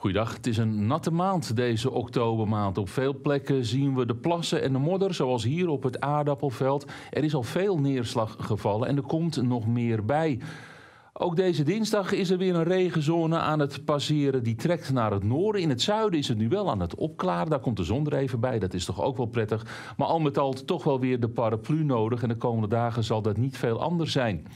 Goeiedag, het is een natte maand deze oktobermaand. Op veel plekken zien we de plassen en de modder, zoals hier op het aardappelveld. Er is al veel neerslag gevallen en er komt nog meer bij. Ook deze dinsdag is er weer een regenzone aan het passeren. Die trekt naar het noorden. In het zuiden is het nu wel aan het opklaren. Daar komt de zon er even bij. Dat is toch ook wel prettig. Maar al met al toch wel weer de paraplu nodig. En de komende dagen zal dat niet veel anders zijn.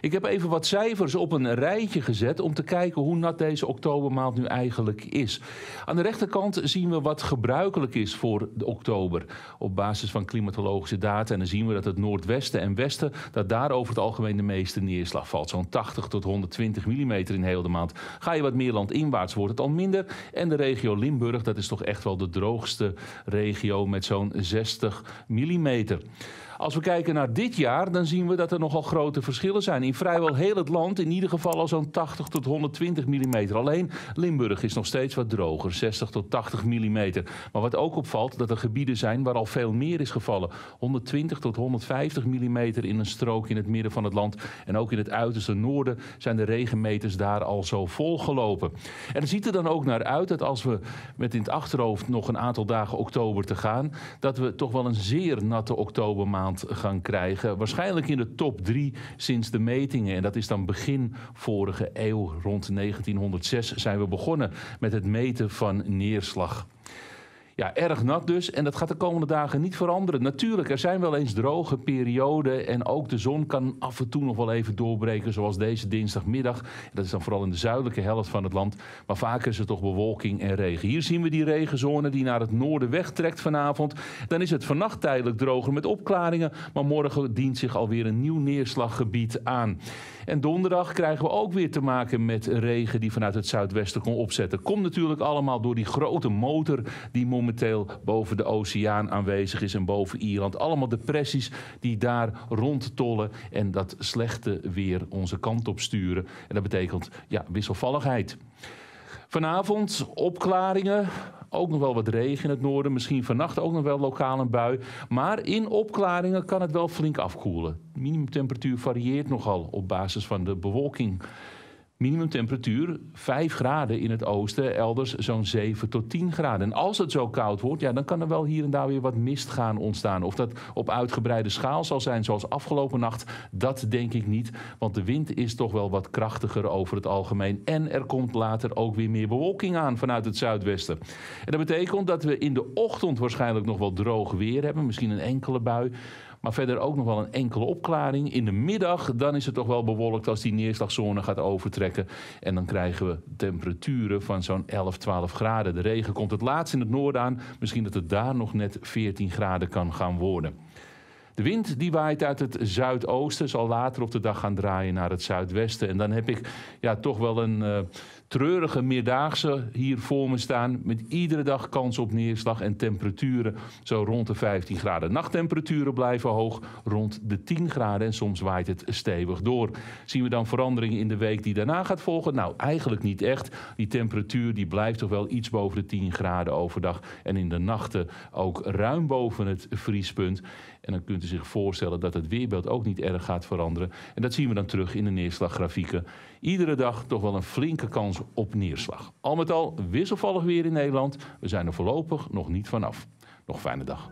Ik heb even wat cijfers op een rijtje gezet om te kijken hoe nat deze oktobermaand nu eigenlijk is. Aan de rechterkant zien we wat gebruikelijk is voor de oktober. Op basis van klimatologische data. En dan zien we dat het noordwesten en westen, dat daar over het algemeen de meeste neerslag valt. Zo'n 80 tot 120 mm in heel de maand. Ga je wat meer landinwaarts wordt het al minder. En de regio Limburg, dat is toch echt wel de droogste regio met zo'n 60 mm. Als we kijken naar dit jaar, dan zien we dat er nogal grote verschillen zijn. In vrijwel heel het land in ieder geval al zo'n 80 tot 120 mm. Alleen Limburg is nog steeds wat droger, 60 tot 80 mm. Maar wat ook opvalt, dat er gebieden zijn waar al veel meer is gevallen. 120 tot 150 mm in een strook in het midden van het land. En ook in het uiterste noorden zijn de regenmeters daar al zo volgelopen. En het ziet er dan ook naar uit dat als we met in het achterhoofd nog een aantal dagen oktober te gaan, dat we toch wel een zeer natte oktobermaand gaan krijgen. Waarschijnlijk in de top drie sinds de metingen. En dat is dan begin vorige eeuw. Rond 1906 zijn we begonnen met het meten van neerslag. Ja, erg nat dus. En dat gaat de komende dagen niet veranderen. Natuurlijk, er zijn wel eens droge perioden. En ook de zon kan af en toe nog wel even doorbreken. Zoals deze dinsdagmiddag. Dat is dan vooral in de zuidelijke helft van het land. Maar vaak is er toch bewolking en regen. Hier zien we die regenzone die naar het noorden wegtrekt vanavond. Dan is het vannacht tijdelijk droger met opklaringen. Maar morgen dient zich alweer een nieuw neerslaggebied aan. En donderdag krijgen we ook weer te maken met regen die vanuit het zuidwesten kon opzetten. Komt natuurlijk allemaal door die grote motor die momenteel boven de oceaan aanwezig is en boven Ierland. Allemaal depressies die daar rondtollen en dat slechte weer onze kant op sturen. En dat betekent ja, wisselvalligheid. Vanavond opklaringen, ook nog wel wat regen in het noorden. Misschien vannacht ook nog wel lokaal een bui. Maar in opklaringen kan het wel flink afkoelen. De minimumtemperatuur varieert nogal op basis van de bewolking. Minimumtemperatuur 5 graden in het oosten, elders zo'n 7 tot 10 graden. En als het zo koud wordt, ja, dan kan er wel hier en daar weer wat mist gaan ontstaan. Of dat op uitgebreide schaal zal zijn zoals afgelopen nacht, dat denk ik niet. Want de wind is toch wel wat krachtiger over het algemeen. En er komt later ook weer meer bewolking aan vanuit het zuidwesten. En dat betekent dat we in de ochtend waarschijnlijk nog wel droog weer hebben. Misschien een enkele bui. Maar verder ook nog wel een enkele opklaring. In de middag dan is het toch wel bewolkt als die neerslagzone gaat overtrekken. En dan krijgen we temperaturen van zo'n 11, 12 graden. De regen komt het laatst in het noorden aan. Misschien dat het daar nog net 14 graden kan gaan worden. De wind die waait uit het zuidoosten, zal later op de dag gaan draaien naar het zuidwesten. En dan heb ik ja, toch wel een uh, treurige meerdaagse hier voor me staan. Met iedere dag kans op neerslag en temperaturen zo rond de 15 graden. Nachttemperaturen blijven hoog, rond de 10 graden. En soms waait het stevig door. Zien we dan veranderingen in de week die daarna gaat volgen? Nou, eigenlijk niet echt. Die temperatuur die blijft toch wel iets boven de 10 graden overdag. En in de nachten ook ruim boven het vriespunt. En dan kunt u zich voorstellen dat het weerbeeld ook niet erg gaat veranderen. En dat zien we dan terug in de neerslaggrafieken. Iedere dag toch wel een flinke op neerslag. Al met al wisselvallig weer in Nederland. We zijn er voorlopig nog niet vanaf. Nog fijne dag.